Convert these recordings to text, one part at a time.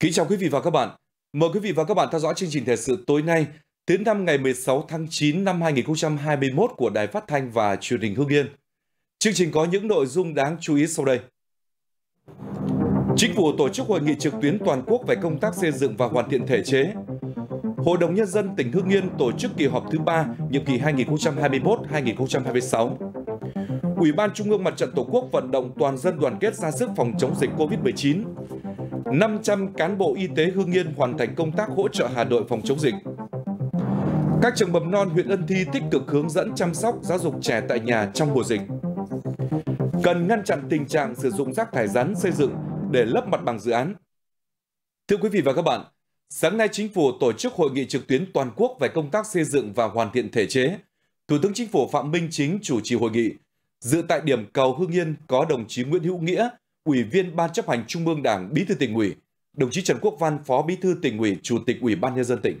Kính chào quý vị và các bạn. Mời quý vị và các bạn theo dõi chương trình thời sự tối nay, thứ năm ngày 16 tháng 9 năm 2021 của Đài Phát thanh và Truyền hình Hưng Yên. Chương trình có những nội dung đáng chú ý sau đây. Chính phủ tổ chức hội nghị trực tuyến toàn quốc về công tác xây dựng và hoàn thiện thể chế. Hội đồng Nhân dân tỉnh Hưng Yên tổ chức kỳ họp thứ 3, nhiệm kỳ 2021-2026. Ủy ban Trung ương Mặt trận Tổ quốc vận động toàn dân đoàn kết ra sức phòng chống dịch COVID-19. 500 cán bộ y tế hương Yên hoàn thành công tác hỗ trợ Hà Nội phòng chống dịch. Các trường mầm non huyện Ân Thi tích cực hướng dẫn chăm sóc giáo dục trẻ tại nhà trong mùa dịch. Cần ngăn chặn tình trạng sử dụng rác thải rắn xây dựng để lấp mặt bằng dự án. Thưa quý vị và các bạn, sáng nay Chính phủ tổ chức hội nghị trực tuyến toàn quốc về công tác xây dựng và hoàn thiện thể chế. Thủ tướng Chính phủ Phạm Minh Chính chủ trì hội nghị. Dự tại điểm cầu Hương Yên có đồng chí Nguyễn Hữu Nghĩa, Ủy viên Ban chấp hành Trung ương Đảng, Bí thư tỉnh ủy, đồng chí Trần Quốc Văn, Phó Bí thư tỉnh ủy, Chủ tịch Ủy ban nhân dân tỉnh.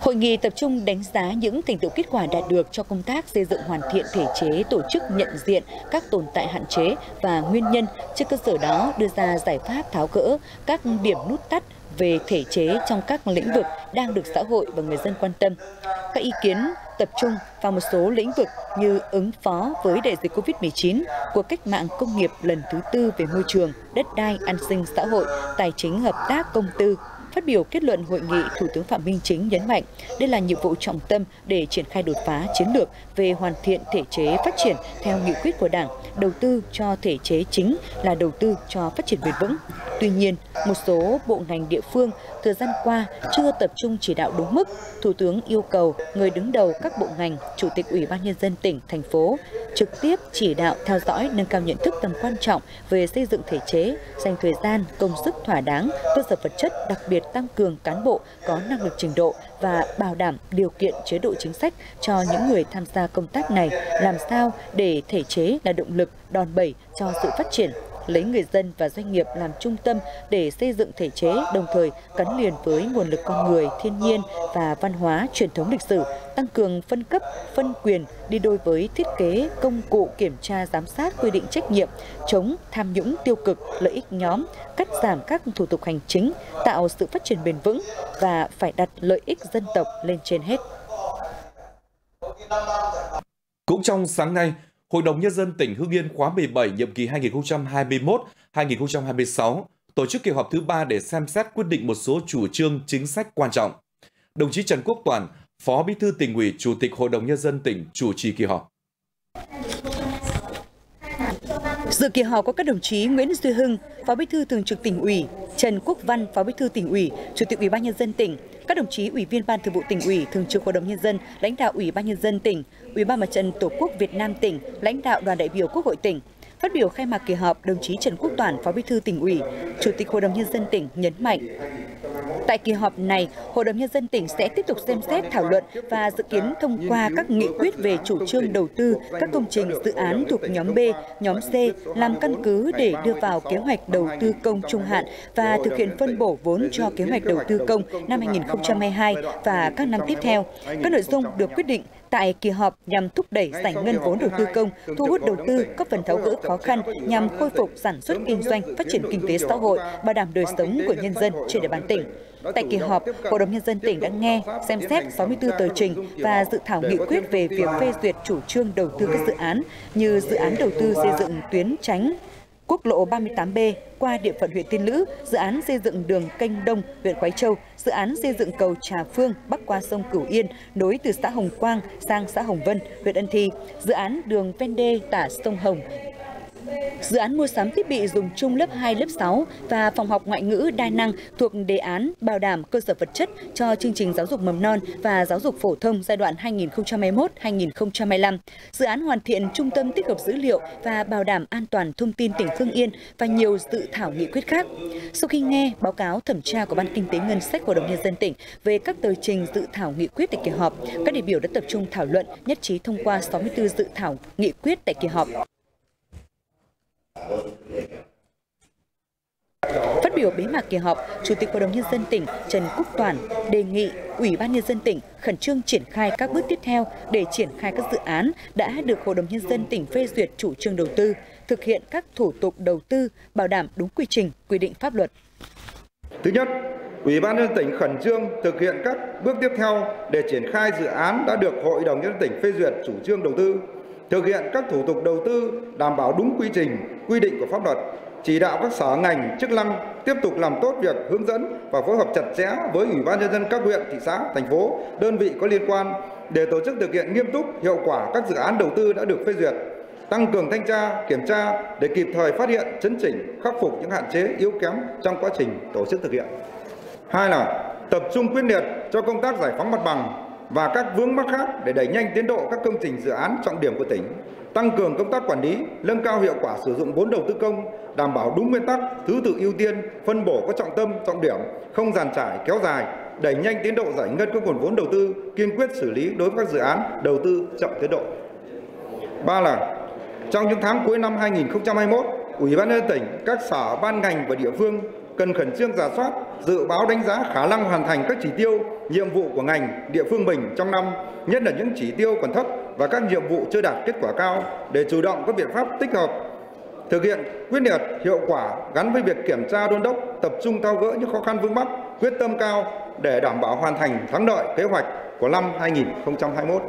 Hội nghị tập trung đánh giá những thành tựu kết quả đạt được cho công tác xây dựng hoàn thiện thể chế tổ chức nhận diện các tồn tại hạn chế và nguyên nhân, trên cơ sở đó đưa ra giải pháp tháo gỡ các điểm nút tắt về thể chế trong các lĩnh vực đang được xã hội và người dân quan tâm. Các ý kiến tập trung vào một số lĩnh vực như ứng phó với đại dịch COVID-19 cuộc cách mạng công nghiệp lần thứ tư về môi trường, đất đai, an sinh xã hội, tài chính hợp tác công tư, Phát biểu kết luận hội nghị, Thủ tướng Phạm Minh Chính nhấn mạnh đây là nhiệm vụ trọng tâm để triển khai đột phá chiến lược về hoàn thiện thể chế phát triển theo nghị quyết của Đảng, đầu tư cho thể chế chính là đầu tư cho phát triển bền vững. Tuy nhiên, một số bộ ngành địa phương thời gian qua chưa tập trung chỉ đạo đúng mức. Thủ tướng yêu cầu người đứng đầu các bộ ngành, Chủ tịch Ủy ban Nhân dân tỉnh, thành phố trực tiếp chỉ đạo theo dõi nâng cao nhận thức tầm quan trọng về xây dựng thể chế, dành thời gian, công sức thỏa đáng, cơ sở vật chất đặc biệt tăng cường cán bộ có năng lực trình độ và bảo đảm điều kiện chế độ chính sách cho những người tham gia công tác này, làm sao để thể chế là động lực đòn bẩy cho sự phát triển lấy người dân và doanh nghiệp làm trung tâm để xây dựng thể chế, đồng thời gắn liền với nguồn lực con người, thiên nhiên và văn hóa truyền thống lịch sử, tăng cường phân cấp, phân quyền đi đôi với thiết kế công cụ kiểm tra giám sát quy định trách nhiệm, chống tham nhũng tiêu cực, lợi ích nhóm, cắt giảm các thủ tục hành chính, tạo sự phát triển bền vững và phải đặt lợi ích dân tộc lên trên hết. Cũng trong sáng nay, Hội đồng Nhân dân tỉnh Hưng Yên khóa 17 nhiệm kỳ 2021-2026 tổ chức kỳ họp thứ 3 để xem xét quyết định một số chủ trương chính sách quan trọng. Đồng chí Trần Quốc Toàn, Phó Bí thư tỉnh ủy, Chủ tịch Hội đồng Nhân dân tỉnh chủ trì kỳ họp. Dự kỳ họp có các đồng chí Nguyễn Duy Hưng, Phó Bí thư Thường trực tỉnh ủy, Trần Quốc Văn, Phó Bí thư tỉnh ủy, Chủ tịch Ủy ban nhân dân tỉnh, các đồng chí Ủy viên Ban Thường vụ tỉnh ủy, Thường trực Hội đồng nhân dân, lãnh đạo Ủy ban nhân dân tỉnh, Ủy ban Mặt trận Tổ quốc Việt Nam tỉnh, lãnh đạo đoàn đại biểu Quốc hội tỉnh. Phát biểu khai mạc kỳ họp, đồng chí Trần Quốc Toản, Phó Bí thư tỉnh ủy, Chủ tịch Hội đồng nhân dân tỉnh nhấn mạnh Tại kỳ họp này, Hội đồng Nhân dân tỉnh sẽ tiếp tục xem xét thảo luận và dự kiến thông qua các nghị quyết về chủ trương đầu tư các công trình dự án thuộc nhóm B, nhóm C làm căn cứ để đưa vào kế hoạch đầu tư công trung hạn và thực hiện phân bổ vốn cho kế hoạch đầu tư công năm 2022 và các năm tiếp theo. Các nội dung được quyết định tại kỳ họp nhằm thúc đẩy giải ngân vốn đầu tư công, thu hút đầu tư, cấp phần tháo gỡ khó khăn nhằm khôi phục sản xuất kinh doanh, phát triển kinh tế xã hội, bảo đảm đời sống của nhân dân trên địa bàn tỉnh. Tại kỳ họp, Hội đồng Nhân dân tỉnh đã nghe, xem xét 64 tờ trình và dự thảo nghị quyết về việc phê duyệt chủ trương đầu tư các dự án như dự án đầu tư xây dựng tuyến tránh quốc lộ 38B qua địa phận huyện Tiên Lữ, dự án xây dựng đường kênh Đông, huyện Quái Châu, dự án xây dựng cầu Trà Phương bắc qua sông Cửu Yên nối từ xã Hồng Quang sang xã Hồng Vân, huyện Ân Thi, dự án đường ven đê tả sông Hồng, Dự án mua sắm thiết bị dùng chung lớp 2, lớp 6 và phòng học ngoại ngữ đa năng thuộc đề án bảo đảm cơ sở vật chất cho chương trình giáo dục mầm non và giáo dục phổ thông giai đoạn 2021-2025. Dự án hoàn thiện trung tâm tích hợp dữ liệu và bảo đảm an toàn thông tin tỉnh Hưng Yên và nhiều dự thảo nghị quyết khác. Sau khi nghe báo cáo thẩm tra của Ban Kinh tế Ngân sách Hội đồng Nhân dân tỉnh về các tờ trình dự thảo nghị quyết tại kỳ họp, các đại biểu đã tập trung thảo luận nhất trí thông qua 64 dự thảo nghị quyết tại kỳ họp. Phát biểu bế mạc kỳ họp, Chủ tịch Hội đồng Nhân dân tỉnh Trần Quốc Toản đề nghị Ủy ban Nhân dân tỉnh khẩn trương triển khai các bước tiếp theo để triển khai các dự án đã được Hội đồng Nhân dân tỉnh phê duyệt chủ trương đầu tư, thực hiện các thủ tục đầu tư, bảo đảm đúng quy trình, quy định pháp luật. Thứ nhất, Ủy ban nhân dân tỉnh khẩn trương thực hiện các bước tiếp theo để triển khai dự án đã được Hội đồng nhân dân tỉnh phê duyệt chủ trương đầu tư, thực hiện các thủ tục đầu tư đảm bảo đúng quy trình, quy định của pháp luật, chỉ đạo các sở ngành chức năng tiếp tục làm tốt việc hướng dẫn và phối hợp chặt chẽ với Ủy ban nhân dân các huyện, thị xã, thành phố, đơn vị có liên quan để tổ chức thực hiện nghiêm túc, hiệu quả các dự án đầu tư đã được phê duyệt, tăng cường thanh tra, kiểm tra để kịp thời phát hiện, chấn chỉnh, khắc phục những hạn chế yếu kém trong quá trình tổ chức thực hiện. Hai là tập trung quyết liệt cho công tác giải phóng mặt bằng và các vướng mắc khác để đẩy nhanh tiến độ các công trình dự án trọng điểm của tỉnh, tăng cường công tác quản lý, nâng cao hiệu quả sử dụng vốn đầu tư công, đảm bảo đúng nguyên tắc, thứ tự ưu tiên, phân bổ có trọng tâm, trọng điểm, không giàn trải, kéo dài, đẩy nhanh tiến độ giải ngân các nguồn vốn đầu tư, kiên quyết xử lý đối với các dự án đầu tư chậm tiến độ. Ba là trong những tháng cuối năm 2021, Ủy ban nhân dân tỉnh, các sở ban ngành và địa phương cần khẩn trương giả soát, dự báo đánh giá khả năng hoàn thành các chỉ tiêu, nhiệm vụ của ngành, địa phương mình trong năm, nhất là những chỉ tiêu còn thấp và các nhiệm vụ chưa đạt kết quả cao để chủ động các biện pháp tích hợp thực hiện quyết liệt hiệu quả gắn với việc kiểm tra đôn đốc tập trung thao gỡ những khó khăn vướng mắc quyết tâm cao để đảm bảo hoàn thành thắng lợi kế hoạch của năm 2021.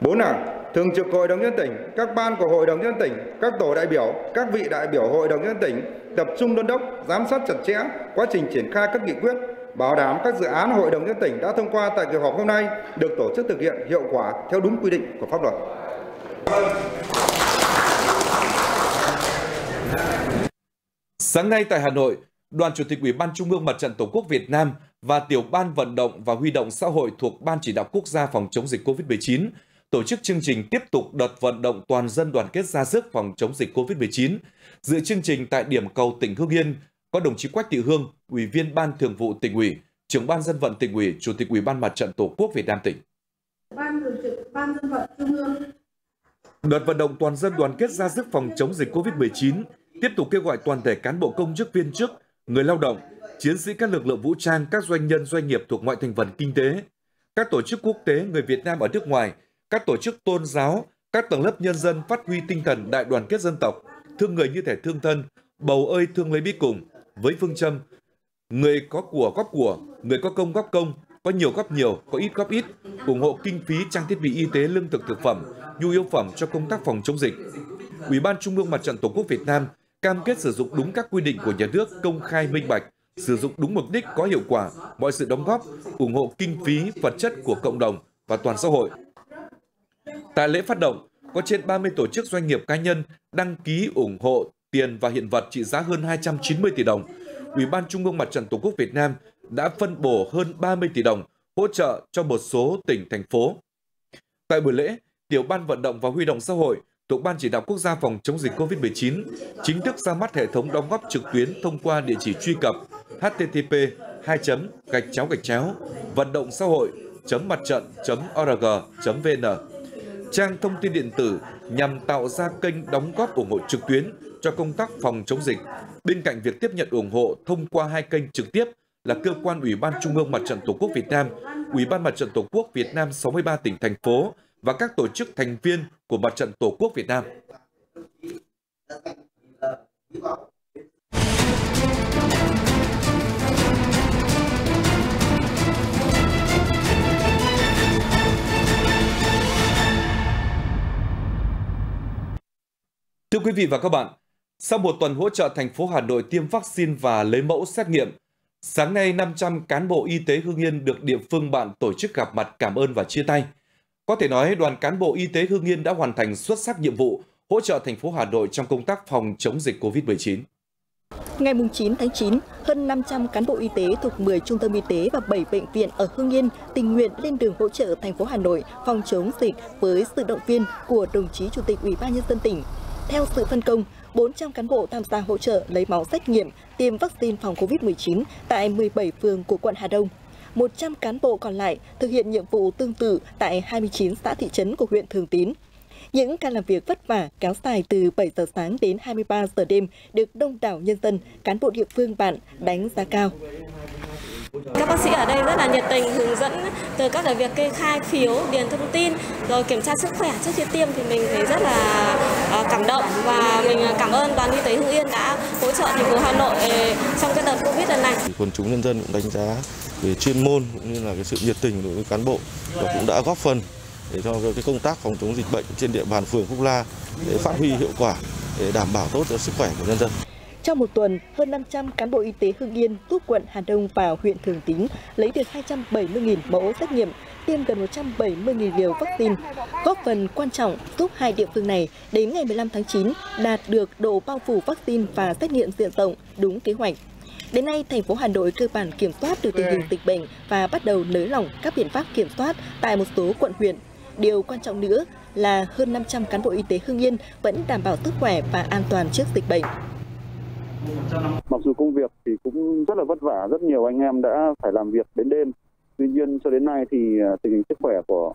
4 là Thường trực Hội đồng nhân tỉnh, các ban của Hội đồng nhân tỉnh, các tổ đại biểu, các vị đại biểu Hội đồng nhân tỉnh tập trung đôn đốc, giám sát chặt chẽ quá trình triển khai các nghị quyết, bảo đảm các dự án Hội đồng nhân tỉnh đã thông qua tại kỳ họp hôm nay được tổ chức thực hiện hiệu quả theo đúng quy định của pháp luật. Sáng nay tại Hà Nội, Đoàn Chủ tịch Ủy ban Trung ương Mặt trận Tổ quốc Việt Nam và Tiểu ban vận động và huy động xã hội thuộc Ban chỉ đạo quốc gia phòng chống dịch COVID-19 tổ chức chương trình tiếp tục đợt vận động toàn dân đoàn kết ra sức phòng chống dịch COVID-19. Dự chương trình tại điểm cầu tỉnh Hưng Yên có đồng chí Quách Thị Hương, Ủy viên Ban Thường vụ tỉnh ủy, trưởng ban dân vận tỉnh ủy, Chủ tịch Ủy ban Mặt trận Tổ quốc Việt Nam tỉnh. Ban thường trực Ban dân vận Trung ương. Đợt vận động toàn dân đoàn kết ra sức phòng chống dịch COVID-19 tiếp tục kêu gọi toàn thể cán bộ công chức viên chức, người lao động, chiến sĩ các lực lượng vũ trang, các doanh nhân doanh nghiệp thuộc mọi thành phần kinh tế, các tổ chức quốc tế người Việt Nam ở nước ngoài, các tổ chức tôn giáo, các tầng lớp nhân dân phát huy tinh thần đại đoàn kết dân tộc, thương người như thể thương thân, bầu ơi thương lấy biết cùng, với phương châm người có của góp của, người có công góp công, có nhiều góp nhiều, có ít góp ít, ủng hộ kinh phí trang thiết bị y tế lương thực thực phẩm, nhu yếu phẩm cho công tác phòng chống dịch. Ủy ban Trung ương Mặt trận Tổ quốc Việt Nam cam kết sử dụng đúng các quy định của nhà nước công khai minh bạch, sử dụng đúng mục đích có hiệu quả mọi sự đóng góp, ủng hộ kinh phí, vật chất của cộng đồng và toàn xã hội. Tại lễ phát động, có trên 30 tổ chức doanh nghiệp cá nhân đăng ký ủng hộ tiền và hiện vật trị giá hơn 290 tỷ đồng. Ủy ban Trung ương Mặt trận Tổ quốc Việt Nam đã phân bổ hơn 30 tỷ đồng hỗ trợ cho một số tỉnh, thành phố. Tại buổi lễ, Tiểu ban vận động và huy động xã hội thuộc Ban chỉ đạo quốc gia phòng chống dịch COVID-19 chính thức ra mắt hệ thống đóng góp trực tuyến thông qua địa chỉ truy cập http 2 gạch chéo gạch chéo vận động xã hội mặt trận org vn trang thông tin điện tử nhằm tạo ra kênh đóng góp ủng hộ trực tuyến cho công tác phòng chống dịch. Bên cạnh việc tiếp nhận ủng hộ thông qua hai kênh trực tiếp là cơ quan Ủy ban Trung ương Mặt trận Tổ quốc Việt Nam, Ủy ban Mặt trận Tổ quốc Việt Nam 63 tỉnh thành phố và các tổ chức thành viên của Mặt trận Tổ quốc Việt Nam. Quý vị và các bạn, sau một tuần hỗ trợ thành phố Hà Nội tiêm vaccine và lấy mẫu xét nghiệm, sáng nay 500 cán bộ y tế hương Yên được địa phương bạn tổ chức gặp mặt cảm ơn và chia tay. Có thể nói đoàn cán bộ y tế hương Yên đã hoàn thành xuất sắc nhiệm vụ hỗ trợ thành phố Hà Nội trong công tác phòng chống dịch COVID-19. Ngày 9 tháng 9, hơn 500 cán bộ y tế thuộc 10 trung tâm y tế và 7 bệnh viện ở Hưng Yên tình nguyện lên đường hỗ trợ thành phố Hà Nội phòng chống dịch với sự động viên của đồng chí Chủ tịch Ủy ban nhân dân tỉnh theo sự phân công, 400 cán bộ tham gia hỗ trợ lấy máu xét nghiệm, tiêm vaccine phòng COVID-19 tại 17 phường của quận Hà Đông. 100 cán bộ còn lại thực hiện nhiệm vụ tương tự tại 29 xã thị trấn của huyện Thường Tín. Những ca làm việc vất vả kéo dài từ 7 giờ sáng đến 23 giờ đêm được đông đảo nhân dân, cán bộ địa phương bạn đánh giá cao. Các bác sĩ ở đây rất là nhiệt tình hướng dẫn từ các cái việc kê khai phiếu, điền thông tin, rồi kiểm tra sức khỏe trước khi tiêm thì mình thấy rất là ờ, cảm động và mình cảm ơn đoàn y tế Hưng Yên đã hỗ trợ thành phố Hà Nội ờ, trong cái đợt Covid lần này. Quần chúng nhân dân cũng đánh giá về chuyên môn cũng như là cái sự nhiệt tình của đối với cán bộ và cũng đã góp phần để cho cái công tác phòng chống dịch bệnh trên địa bàn phường Phúc La để phát huy hiệu quả để đảm bảo tốt cho sức khỏe của nhân dân. Trong một tuần, hơn 500 cán bộ y tế Hưng Yên, giúp quận Hà Đông và huyện Thường Tín lấy được 270.000 mẫu xét nghiệm, tiêm gần 170.000 liều vaccine, góp phần quan trọng giúp hai địa phương này đến ngày 15 tháng 9 đạt được độ bao phủ vaccine và xét nghiệm diện rộng đúng kế hoạch. Đến nay, thành phố Hà Nội cơ bản kiểm soát được tình hình dịch bệnh và bắt đầu nới lỏng các biện pháp kiểm soát tại một số quận huyện. Điều quan trọng nữa là hơn 500 cán bộ y tế Hưng Yên vẫn đảm bảo sức khỏe và an toàn trước dịch bệnh. Mặc dù công việc thì cũng rất là vất vả, rất nhiều anh em đã phải làm việc đến đêm. Tuy nhiên cho đến nay thì à, tình hình sức khỏe của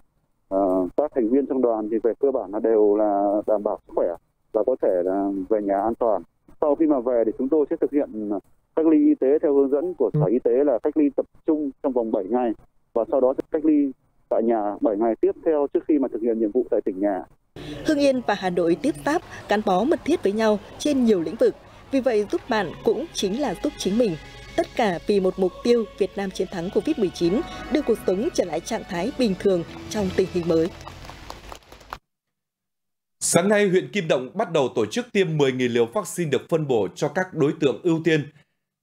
uh, các thành viên trong đoàn thì về cơ bản là đều là đảm bảo sức khỏe và có thể là về nhà an toàn. Sau khi mà về thì chúng tôi sẽ thực hiện cách ly y tế theo hướng dẫn của Sở Y tế là cách ly tập trung trong vòng 7 ngày và sau đó sẽ cách ly tại nhà 7 ngày tiếp theo trước khi mà thực hiện nhiệm vụ tại tỉnh nhà. Hưng Yên và Hà Nội tiếp táp gắn bó mật thiết với nhau trên nhiều lĩnh vực. Vì vậy giúp bạn cũng chính là giúp chính mình. Tất cả vì một mục tiêu Việt Nam chiến thắng Covid-19, đưa cuộc sống trở lại trạng thái bình thường trong tình hình mới. Sáng nay, huyện Kim Động bắt đầu tổ chức tiêm 10.000 liều vaccine được phân bổ cho các đối tượng ưu tiên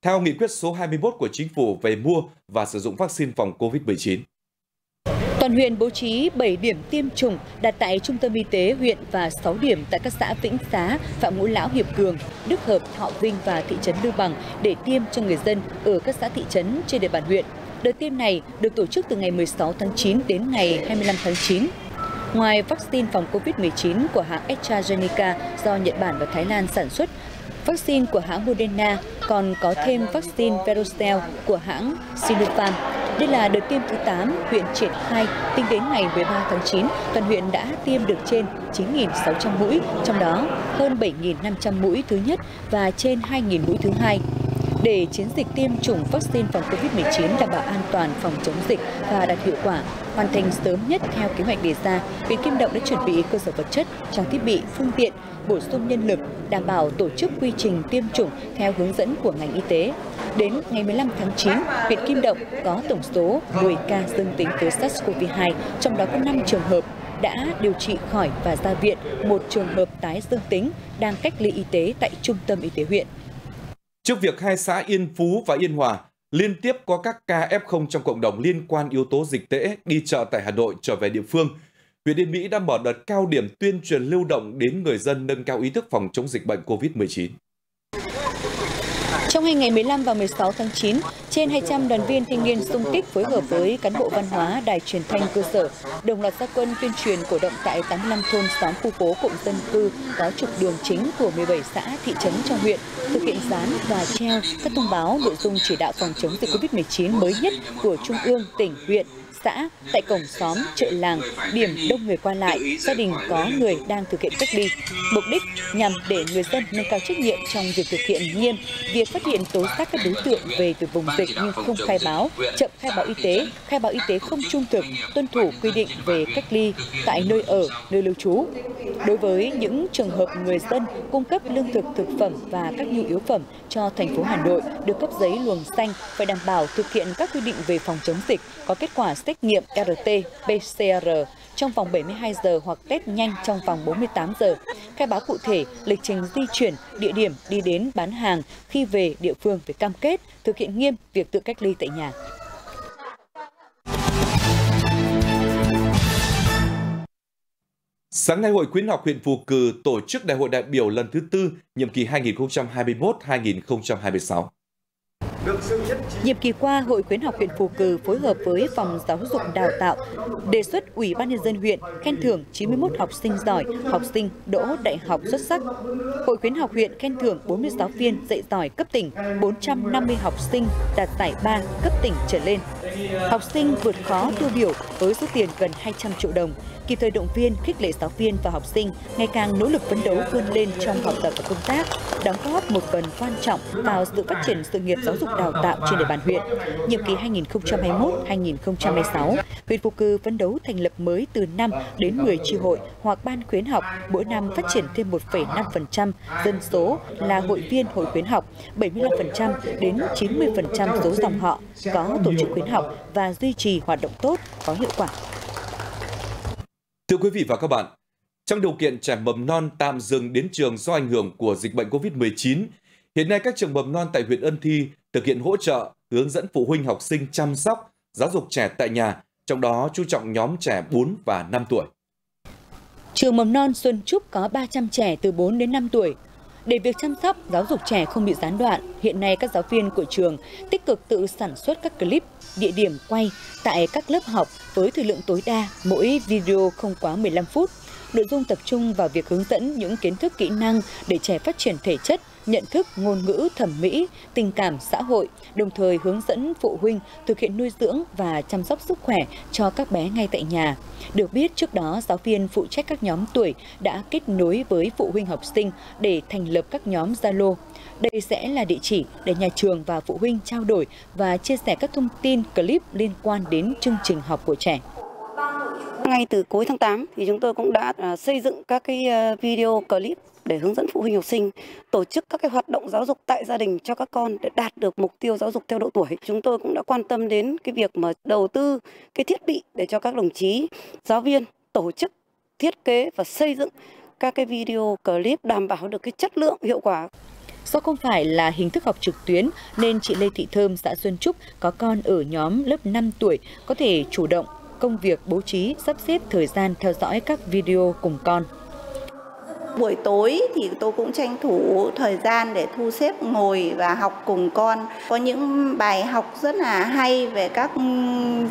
theo nghị quyết số 21 của chính phủ về mua và sử dụng vaccine phòng COVID-19. Toàn huyện bố trí 7 điểm tiêm chủng đặt tại trung tâm y tế huyện và 6 điểm tại các xã Vĩnh Xá, Phạm Ngũ Lão, Hiệp Cường, Đức Hợp, Thọ Vinh và thị trấn Lưu Bằng để tiêm cho người dân ở các xã thị trấn trên địa bàn huyện. Đợt tiêm này được tổ chức từ ngày 16 tháng 9 đến ngày 25 tháng 9. Ngoài vaccine phòng COVID-19 của hãng AstraZeneca do Nhật Bản và Thái Lan sản xuất, vaccine của hãng Moderna còn có thêm vaccine Verocell của hãng Sinopharm. Đây là đợt tiêm thứ 8 huyện triển khai tính đến ngày 13 tháng 9, toàn huyện đã tiêm được trên 9.600 mũi, trong đó hơn 7.500 mũi thứ nhất và trên 2.000 mũi thứ hai để chiến dịch tiêm chủng vaccine phòng COVID-19 đảm bảo an toàn phòng chống dịch và đạt hiệu quả, hoàn thành sớm nhất theo kế hoạch đề ra, huyện Kim Động đã chuẩn bị cơ sở vật chất, trang thiết bị, phương tiện, bổ sung nhân lực, đảm bảo tổ chức quy trình tiêm chủng theo hướng dẫn của ngành y tế. Đến ngày 15 tháng 9, huyện Kim Động có tổng số 10 ca dương tính với SARS-CoV-2, trong đó có 5 trường hợp đã điều trị khỏi và ra viện, một trường hợp tái dương tính đang cách ly y tế tại trung tâm y tế huyện. Trước việc hai xã Yên Phú và Yên Hòa liên tiếp có các ca F0 trong cộng đồng liên quan yếu tố dịch tễ đi chợ tại Hà Nội trở về địa phương, huyện Yên Mỹ đã mở đợt cao điểm tuyên truyền lưu động đến người dân nâng cao ý thức phòng chống dịch bệnh COVID-19. Trong hai ngày 15 và 16 tháng 9, trên 200 đoàn viên thanh niên xung kích phối hợp với cán bộ văn hóa, đài truyền thanh cơ sở, đồng loạt gia quân tuyên truyền cổ động tại 85 thôn xóm khu phố cụm dân cư có trục đường chính của 17 xã, thị trấn trong huyện, thực hiện dán và treo các thông báo nội dung chỉ đạo phòng chống dịch COVID-19 mới nhất của Trung ương, tỉnh, huyện, xã, tại cổng xóm, chợ làng, điểm đông người qua lại, gia đình có người đang thực hiện cách ly. Mục đích nhằm để người dân nâng cao trách nhiệm trong việc thực hiện nghiêm việc phát hiện tố giác các đối tượng về từ vùng dịch nhưng không khai báo, chậm khai báo y tế, khai báo y tế không trung thực, tuân thủ quy định về cách ly tại nơi ở, nơi lưu trú. Đối với những trường hợp người dân cung cấp lương thực, thực phẩm và các nhu yếu phẩm cho thành phố Hà Nội được cấp giấy luồng xanh phải đảm bảo thực hiện các quy định về phòng chống dịch, có kết quả xét nghiệm RT-PCR trong vòng 72 giờ hoặc test nhanh trong vòng 48 giờ, khai báo cụ thể lịch trình di chuyển, địa điểm đi đến bán hàng khi về địa phương phải cam kết thực hiện nghiêm việc tự cách ly tại nhà. Sáng nay, Hội khuyến học huyện Phù Cử tổ chức Đại hội đại biểu lần thứ tư, nhiệm kỳ 2021-2026. Nhiệm kỳ qua, Hội khuyến học huyện Phù Cử phối hợp với Phòng Giáo dục Đào tạo đề xuất Ủy ban nhân dân huyện khen thưởng 91 học sinh giỏi, học sinh đỗ đại học xuất sắc. Hội khuyến học huyện khen thưởng 40 giáo viên dạy giỏi cấp tỉnh, 450 học sinh đạt giải 3 cấp tỉnh trở lên. Học sinh vượt khó tiêu biểu với số tiền gần 200 triệu đồng, kịp thời động viên, khích lệ giáo viên và học sinh ngày càng nỗ lực phấn đấu vươn lên trong học tập và công tác, đóng góp một phần quan trọng vào sự phát triển sự nghiệp giáo dục đào tạo trên địa bàn huyện. Nhiệm kỳ 2021-2026, huyện Phú Cư phấn đấu thành lập mới từ 5 đến 10 tri hội hoặc ban khuyến học, mỗi năm phát triển thêm 1,5% dân số là hội viên hội khuyến học, 75% đến 90% số dòng họ có tổ chức khuyến học và duy trì hoạt động tốt, có hiệu quả. Thưa quý vị và các bạn, trong điều kiện trẻ mầm non tạm dừng đến trường do ảnh hưởng của dịch bệnh COVID-19, hiện nay các trường mầm non tại huyện Ân Thi thực hiện hỗ trợ, hướng dẫn phụ huynh học sinh chăm sóc, giáo dục trẻ tại nhà, trong đó chú trọng nhóm trẻ 4 và 5 tuổi. Trường mầm non Xuân Trúc có 300 trẻ từ 4 đến 5 tuổi. Để việc chăm sóc, giáo dục trẻ không bị gián đoạn, hiện nay các giáo viên của trường tích cực tự sản xuất các clip, địa điểm quay tại các lớp học với thời lượng tối đa, mỗi video không quá 15 phút. Nội dung tập trung vào việc hướng dẫn những kiến thức kỹ năng để trẻ phát triển thể chất, nhận thức, ngôn ngữ, thẩm mỹ, tình cảm, xã hội, đồng thời hướng dẫn phụ huynh thực hiện nuôi dưỡng và chăm sóc sức khỏe cho các bé ngay tại nhà. Được biết trước đó, giáo viên phụ trách các nhóm tuổi đã kết nối với phụ huynh học sinh để thành lập các nhóm Zalo. Đây sẽ là địa chỉ để nhà trường và phụ huynh trao đổi và chia sẻ các thông tin clip liên quan đến chương trình học của trẻ. Ngay từ cuối tháng 8 thì chúng tôi cũng đã à, xây dựng các cái à, video clip để hướng dẫn phụ huynh học sinh tổ chức các cái hoạt động giáo dục tại gia đình cho các con để đạt được mục tiêu giáo dục theo độ tuổi. Chúng tôi cũng đã quan tâm đến cái việc mà đầu tư cái thiết bị để cho các đồng chí giáo viên tổ chức thiết kế và xây dựng các cái video clip đảm bảo được cái chất lượng, hiệu quả. Do không phải là hình thức học trực tuyến nên chị Lê Thị Thơm, xã Xuân Trúc có con ở nhóm lớp 5 tuổi có thể chủ động công việc bố trí sắp xếp thời gian theo dõi các video cùng con. Buổi tối thì tôi cũng tranh thủ thời gian để thu xếp ngồi và học cùng con. Có những bài học rất là hay về các ừ,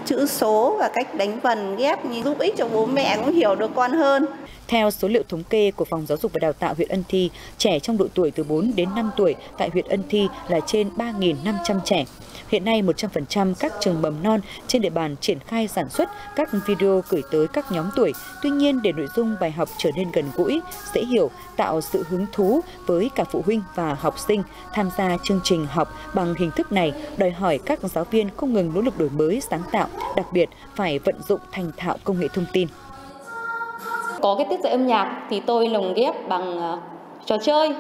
chữ số và cách đánh vần ghép giúp ích cho bố mẹ cũng hiểu được con hơn. Theo số liệu thống kê của Phòng Giáo dục và Đào tạo huyện Ân Thi, trẻ trong độ tuổi từ 4 đến 5 tuổi tại huyện Ân Thi là trên 3.500 trẻ. Hiện nay 100% các trường mầm non trên địa bàn triển khai sản xuất các video gửi tới các nhóm tuổi. Tuy nhiên để nội dung bài học trở nên gần gũi, dễ hiểu, tạo sự hứng thú với cả phụ huynh và học sinh tham gia chương trình học bằng hình thức này đòi hỏi các giáo viên không ngừng nỗ lực đổi mới, sáng tạo, đặc biệt phải vận dụng thành thạo công nghệ thông tin. Có cái tiết dạy âm nhạc thì tôi lồng ghép bằng uh, trò chơi.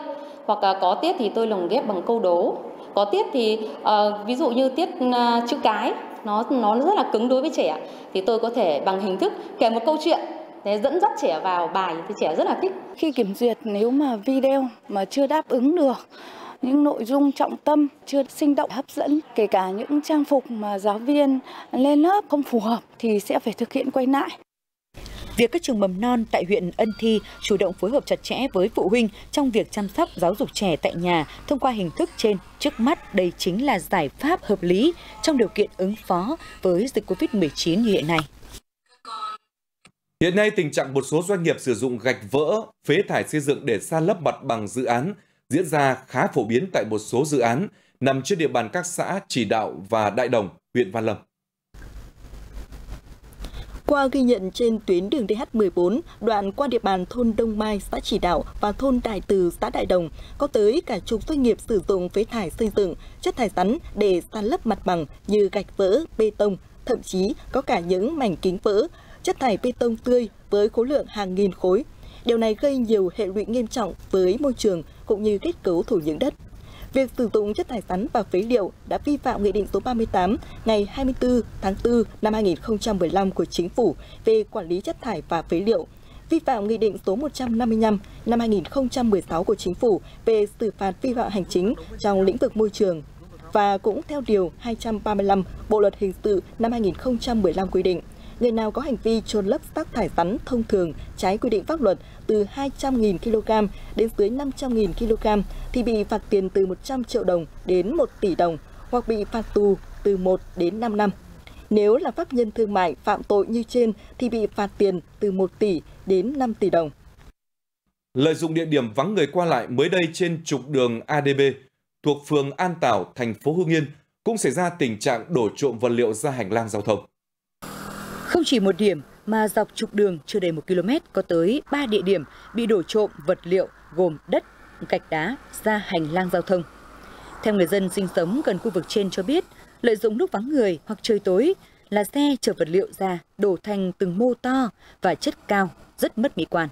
Hoặc uh, có tiết thì tôi lồng ghép bằng câu đố. Có tiết thì uh, ví dụ như tiết uh, chữ cái nó nó rất là cứng đối với trẻ thì tôi có thể bằng hình thức kể một câu chuyện để dẫn dắt trẻ vào bài thì trẻ rất là thích. Khi kiểm duyệt nếu mà video mà chưa đáp ứng được những nội dung trọng tâm chưa sinh động hấp dẫn kể cả những trang phục mà giáo viên lên lớp không phù hợp thì sẽ phải thực hiện quay lại. Việc các trường mầm non tại huyện Ân Thi chủ động phối hợp chặt chẽ với phụ huynh trong việc chăm sóc giáo dục trẻ tại nhà thông qua hình thức trên trước mắt đây chính là giải pháp hợp lý trong điều kiện ứng phó với dịch COVID-19 như hiện nay. Hiện nay tình trạng một số doanh nghiệp sử dụng gạch vỡ, phế thải xây dựng để san lấp mặt bằng dự án diễn ra khá phổ biến tại một số dự án nằm trên địa bàn các xã Chỉ Đạo và Đại Đồng, huyện Văn Lâm. Qua ghi nhận trên tuyến đường DH14, đoạn qua địa bàn thôn Đông Mai, xã Chỉ Đạo và thôn Đại Từ, xã Đại Đồng, có tới cả chục doanh nghiệp sử dụng phế thải xây dựng, chất thải rắn để san lấp mặt bằng như gạch vỡ, bê tông, thậm chí có cả những mảnh kính vỡ, chất thải bê tông tươi với khối lượng hàng nghìn khối. Điều này gây nhiều hệ lụy nghiêm trọng với môi trường cũng như kết cấu thổ nhưỡng đất. Việc sử dụng chất thải rắn và phế liệu đã vi phạm Nghị định số 38 ngày 24 tháng 4 năm 2015 của Chính phủ về quản lý chất thải và phế liệu, vi phạm Nghị định số 155 năm 2016 của Chính phủ về xử phạt vi phạm hành chính trong lĩnh vực môi trường và cũng theo Điều 235 Bộ Luật Hình sự năm 2015 quy định người nào có hành vi trôn lấp rác thải rắn thông thường trái quy định pháp luật từ 200.000 kg đến dưới 500.000 kg thì bị phạt tiền từ 100 triệu đồng đến 1 tỷ đồng hoặc bị phạt tù từ 1 đến 5 năm. Nếu là pháp nhân thương mại phạm tội như trên thì bị phạt tiền từ 1 tỷ đến 5 tỷ đồng. Lợi dụng địa điểm vắng người qua lại mới đây trên trục đường ADB thuộc phường An Tảo, thành phố Hưng Yên, cũng xảy ra tình trạng đổ trộm vật liệu ra hành lang giao thông. Không chỉ một điểm mà dọc trục đường chưa đầy một km có tới 3 địa điểm bị đổ trộm vật liệu gồm đất, gạch đá ra hành lang giao thông. Theo người dân sinh sống gần khu vực trên cho biết, lợi dụng lúc vắng người hoặc trời tối là xe chở vật liệu ra đổ thành từng mô to và chất cao, rất mất mỹ quan.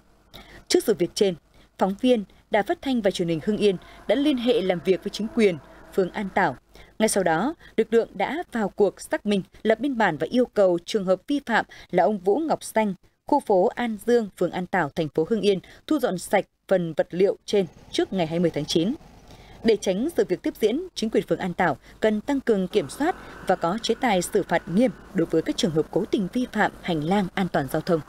Trước sự việc trên, phóng viên Đài Phát thanh và Truyền hình Hưng Yên đã liên hệ làm việc với chính quyền phường An Tảo. Ngay sau đó, lực lượng đã vào cuộc xác minh, lập biên bản và yêu cầu trường hợp vi phạm là ông Vũ Ngọc Xanh, khu phố An Dương, phường An Tảo, thành phố Hưng Yên thu dọn sạch phần vật liệu trên trước ngày 20 tháng 9. Để tránh sự việc tiếp diễn, chính quyền phường An Tảo cần tăng cường kiểm soát và có chế tài xử phạt nghiêm đối với các trường hợp cố tình vi phạm hành lang an toàn giao thông.